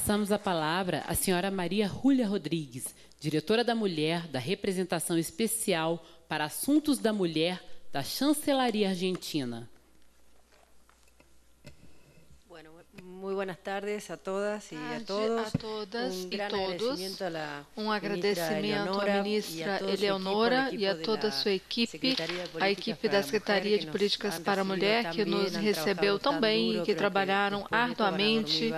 Passamos a palavra à senhora Maria Júlia Rodrigues, diretora da Mulher da Representação Especial para Assuntos da Mulher da Chancelaria Argentina. Muy buenas tardes a todas y a todos. a todas Um e gran todos. a la Um agradecimento à ministra e Eleonora e a toda a sua equipe, a equipe da Secretaria de Políticas para a Mulher, que nos recebeu tão bem, tan que trabalharam arduamente.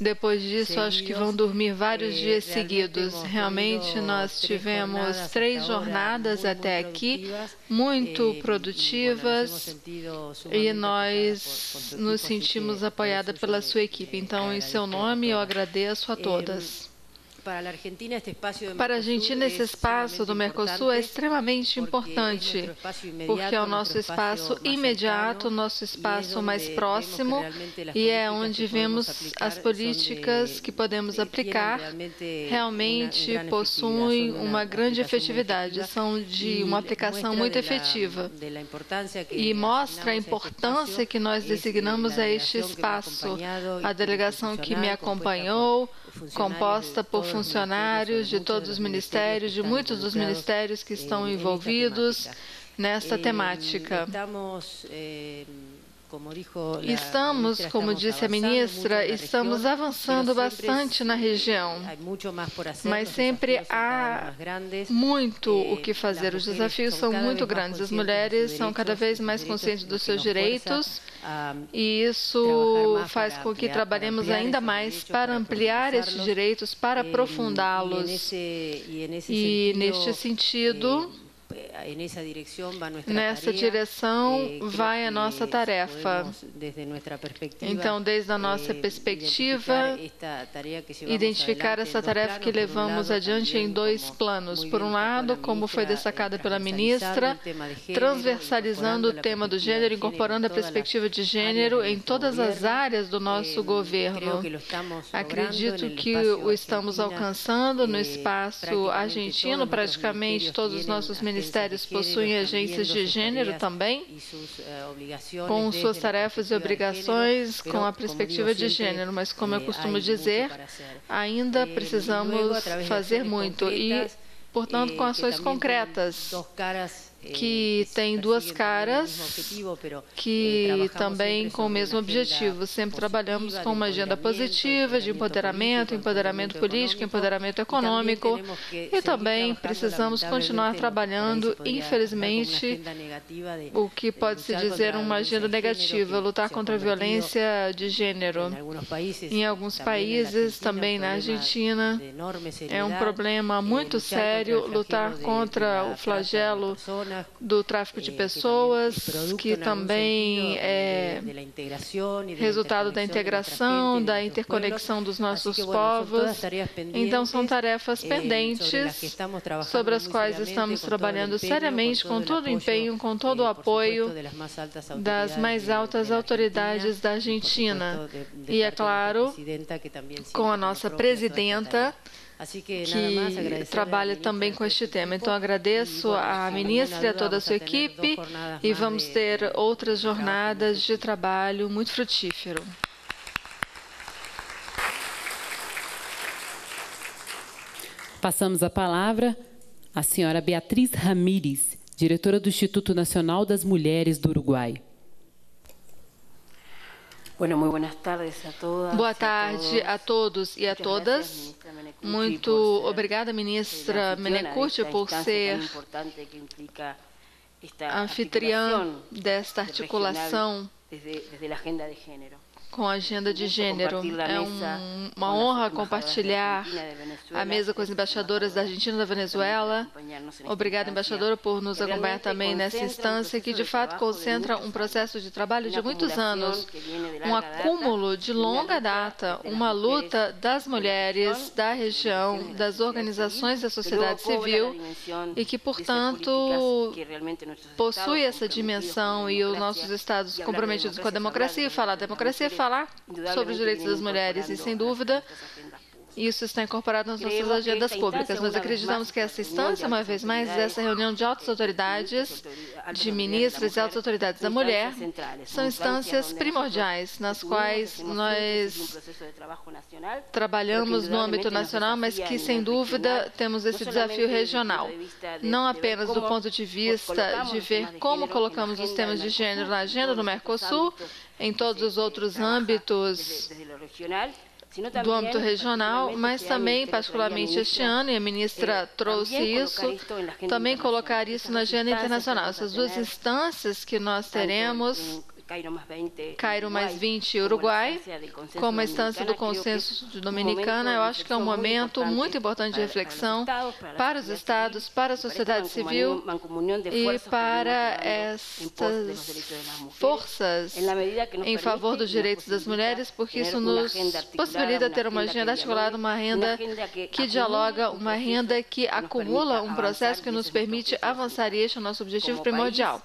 Depois disso, acho que vão dormir vários Eh, dias realmente seguidos. Realmente, nós tivemos três jornadas até aqui, muito Eh, produtivas. E nós nos sentimos que apoiada sua equipe. Então, em seu nome, eu agradeço a todas. Para a Argentina, esse espaço do Mercosul é extremamente importante, porque é o nosso espaço imediato, nosso espaço mais próximo, e é onde vemos as políticas que podemos aplicar realmente possuem uma grande efetividade, são de uma aplicação muito efetiva. E mostra a importância que nós es, designamos a este espaço. A delegação que me acompanhou, composta por funcionários de todos os ministérios, de muitos dos ministérios que estão envolvidos nesta Eh, temática. Estamos, eh, como disse a ministra, estamos avançando bastante na região. Mas sempre há muito Eh, o que fazer. Os desafios são muito grandes. As mulheres são cada vez mais conscientes dos seus direitos. a- E isso faz com que trabalhemos ainda mais para ampliar esses direitos, para Eh, aprofundá-los. E, neste sentido, eh, nessa direção vai eh, vai a nossa tarefa. Então, desde a nossa eh, perspectiva, identificar essa tarefa que levamos adiante em dois planos. Por um lado, como foi eh, pela ministra, transversalizando o tema do gênero, incorporando a perspectiva de gênero em todas as áreas do nosso Eh, governo. Acredito que o estamos alcançando no espaço argentino. Praticamente todos os nossos ministérios gênero, possuem agências de gênero também, eh, com suas tarefas e obrigações com a perspectiva de gênero. Mas, como eu eh, costumo hay mucho dizer, ainda Eh, precisamos fazer muito e, portanto, com ações concretas que se têm duas caras, eh, que trabajamos também com o mesmo objetivo. Sempre trabalhamos com uma agenda positiva de empoderamento, empoderamento político, empoderamento econômico. E também precisamos continuar trabalhando, infelizmente, o que pode-se dizer uma agenda negativa, lutar contra a violência de gênero. Em alguns países, também na Argentina, é um problema muito sério lutar contra o flagelo do tráfico de pessoas, que também é resultado da integração, da interconexão dos nossos povos. Então, são tarefas pendentes sobre as quais estamos trabalhando seriamente, com todo o empenho, com todo o apoio das mais altas autoridades da Argentina. E, é claro, com a nossa presidenta, que trabalha também com este tema. Então, agradeço à ministra e a toda a sua equipe e vamos ter outras jornadas de trabalho muito frutífero. Passamos a palavra à senhora Beatriz Ramírez, diretora do Instituto Nacional das Mulheres do Uruguai. Boa tarde a todos e a todas. Muito obrigada, ministra Menecurti, por ser anfitriã desta articulação com a agenda de gênero. É um, uma honra compartilhar a mesa com as embaixadoras da Argentina e da Venezuela. Obrigada, embaixadora, por nos acompanhar também nessa instância, que de fato concentra um processo de trabalho de muitos anos, um acúmulo de longa data, uma luta das mulheres da região, das organizações da sociedade civil e que, portanto, possui essa dimensão e os nossos estados comprometidos com a democracia. E falar democracia é falar sobre os direitos das mulheres e, sem dúvida, Isso está incorporado nas nossas agendas públicas. Nós acreditamos que essa instância, uma vez mais, essa reunião de altas autoridades, de ministras e altas autoridades da mulher, são instâncias primordiais nas quais nós trabalhamos no âmbito nacional, mas que, sem dúvida, temos esse desafio regional. Não apenas do ponto de vista de ver como colocamos os temas de gênero na agenda do Mercosul, em todos os outros âmbitos do âmbito regional, mas também, particularmente este ano, e a ministra trouxe isso, também colocar isso na agenda internacional. Essas duas instâncias que nós teremos Cairo mais 20 Uruguai, como a instância do consenso Dominicana, eu acho que é um momento muito importante de reflexão para os estados, para a sociedade civil e para estas forças em favor dos direitos das mulheres, porque isso nos possibilita ter uma agenda articulada, uma renda que dialoga, uma renda que acumula um processo que nos permite avançar e este é o nosso objetivo primordial.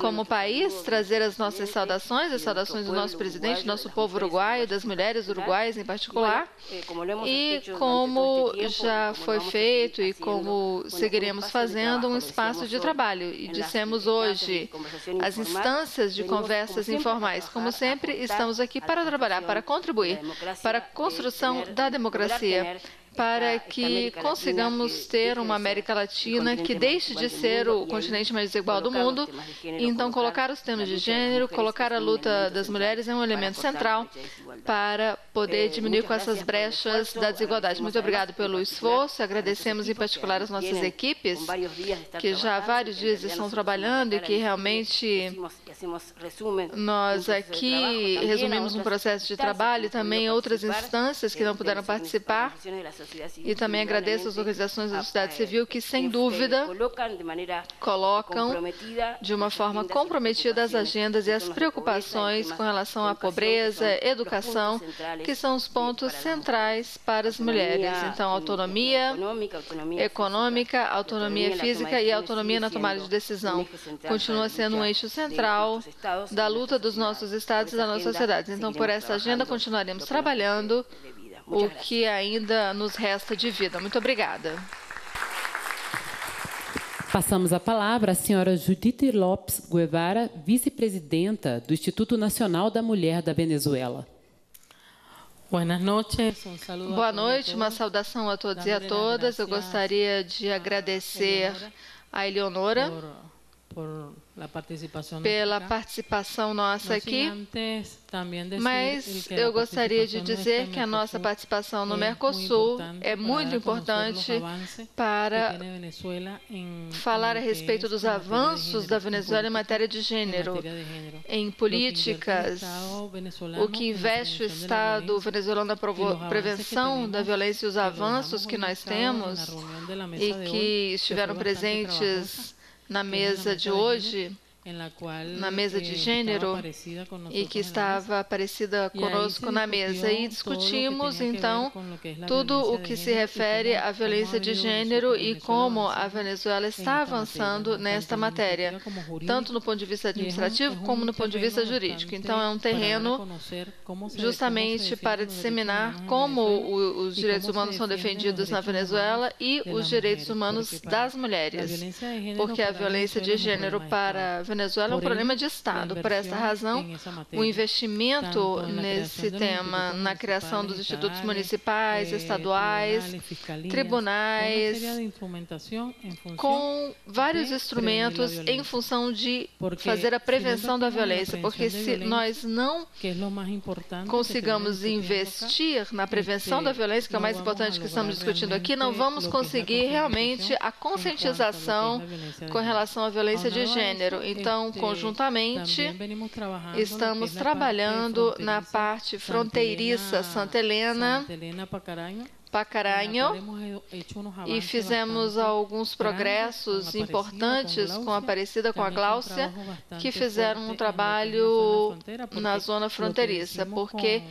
Como país, trazer as nossas saudações, as saudações do nosso presidente, do nosso povo uruguaio, das mulheres uruguaias em particular. E como já foi feito e como seguiremos fazendo, um espaço de trabalho. E dissemos hoje, as instâncias de conversas informais, como sempre, estamos aqui para trabalhar, para contribuir para a construção da democracia para que consigamos ter uma América Latina que deixe de ser o continente mais desigual do mundo. Então, colocar os temas de gênero, colocar a luta das mulheres é um elemento central para poder diminuir com essas brechas da desigualdade. Muito obrigado pelo esforço. Agradecemos em particular as nossas equipes, que já há vários dias estão trabalhando e que realmente nós aqui resumimos um processo de trabalho e também outras instâncias que não puderam participar. E também agradeço às organizações da sociedade civil que, sem dúvida, colocam de uma forma comprometida as agendas e as preocupações com relação à pobreza, educação, que são os pontos centrais para as mulheres. Então, autonomia econômica, autonomia física e autonomia na tomada de decisão continua sendo um eixo central da luta dos nossos estados e da nossa sociedade. Então, por essa agenda, continuaremos trabalhando o que ainda nos resta de vida. Muito obrigada. Passamos a palavra à senhora Judith Lopes Guevara, vice-presidenta do Instituto Nacional da Mulher da Venezuela. Boa noite, uma saudação a todos e a todas. Eu gostaria de agradecer a Eleonora pela participação nossa aqui, mas eu gostaria de dizer que a nossa participação no Mercosul é muito importante para falar a respeito dos avanços da Venezuela em matéria de gênero, em políticas, o que investe o Estado venezuelano na prevenção da violência e os avanços que nós temos e que estiveram presentes na mesa de hoje na mesa de gênero e que estava parecida conosco na mesa. E discutimos, então, tudo o que se refere à violência de gênero e como a Venezuela está avançando nesta matéria, tanto no ponto de vista administrativo como no ponto de vista jurídico. Então, é um terreno justamente para disseminar como os direitos humanos são defendidos na Venezuela e os direitos humanos das mulheres, porque a violência de gênero para Venezuela é um problema de Estado. Por essa razão, o investimento nesse tema, na criação dos institutos municipais, estaduais, tribunais, com vários instrumentos em função de fazer a prevenção da violência, porque se nós não consigamos investir na prevenção da violência, que é o mais importante que estamos discutindo aqui, não vamos conseguir realmente a conscientização com relação à violência de gênero. Então, conjuntamente, estamos trabalhando na parte fronteiriça Santa Helena, Pacaranho e fizemos alguns progressos importantes com a Aparecida, com a Gláucia, que fizeram um trabalho na zona fronteiriça, porque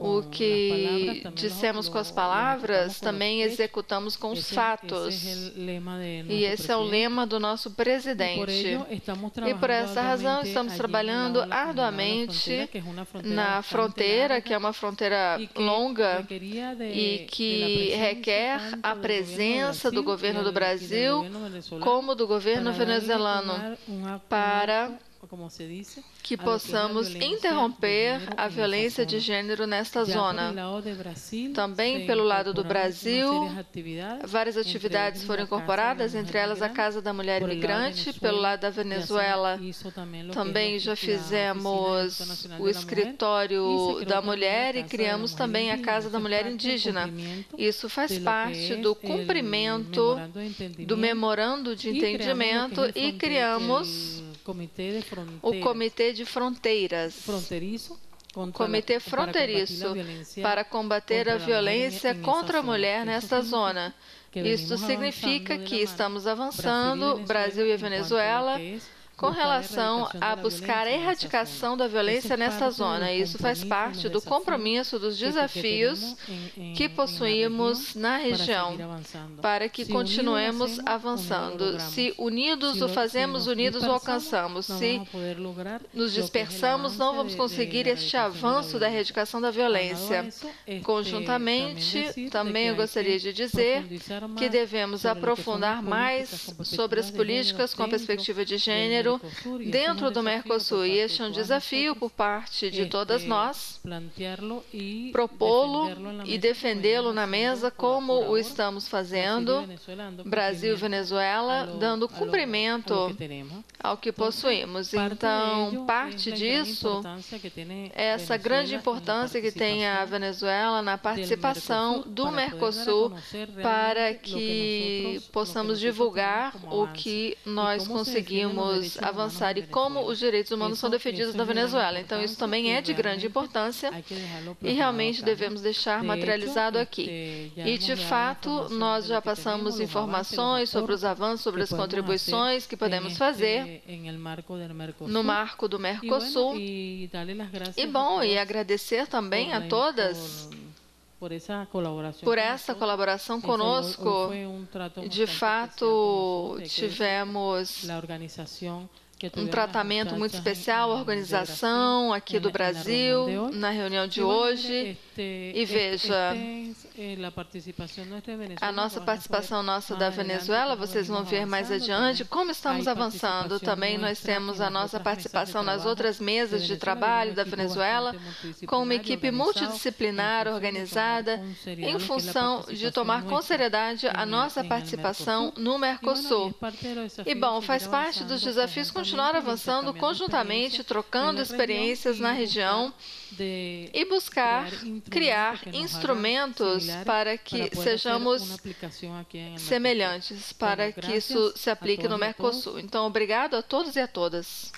o que dissemos com as palavras, também executamos com os fatos. E esse é o lema do nosso presidente. E por essa razão estamos trabalhando arduamente na fronteira, que é uma fronteira longa e que requer a presença do governo do Brasil como do governo venezuelano para que possamos interromper a violência de gênero nesta zona. Também pelo lado do Brasil, várias atividades foram incorporadas, entre elas a Casa da Mulher Imigrante, pelo lado da Venezuela. Também já fizemos o escritório da mulher e criamos também a Casa da Mulher Indígena. Isso faz parte do cumprimento do memorando de entendimento e criamos o Comitê de Fronteiras. Comitê Fronteiriço para combater a violência contra a mulher nesta zona. Isso significa que estamos avançando, Brasil e Venezuela, com relação a buscar a erradicação da violência nesta zona. Isso faz parte do compromisso dos desafios que possuímos na região para que continuemos avançando. Se unidos o fazemos, unidos o alcançamos. Se nos dispersamos, não vamos conseguir este avanço da erradicação da violência. Conjuntamente, também eu gostaria de dizer que devemos aprofundar mais sobre as políticas com a perspectiva de gênero dentro do Mercosul. E este é um desafio por parte de todas nós, propô-lo e defendê-lo na mesa, como o estamos fazendo, Brasil e Venezuela, dando cumprimento ao que possuímos. Então, parte disso é essa grande importância que tem a Venezuela na participação do Mercosul para que possamos divulgar o que nós conseguimos avançar e como os direitos humanos são defendidos na Venezuela. Então, isso também é de grande importância e realmente devemos deixar materializado aqui. E, de fato, nós já passamos informações sobre os avanços, sobre as contribuições que podemos fazer no marco do Mercosul. E, bom, e agradecer também a todas por essa colaboração conosco. De fato, tivemos um tratamento muito especial, a organização aqui do Brasil, na reunião de hoje. E veja, eh, a nossa participação nossa da Venezuela, vocês vão ver mais adiante como estamos avançando. Também nós temos a nossa participação nas outras mesas de trabalho da Venezuela, com uma equipe multidisciplinar organizada, em função de tomar com seriedade a nossa participação no Mercosul. E, bom, faz parte dos desafios continuar avançando conjuntamente, trocando experiências na região e buscar criar instrumentos para que sejamos semelhantes, para que isso se aplique no Mercosul. Então, obrigado a todos e a todas.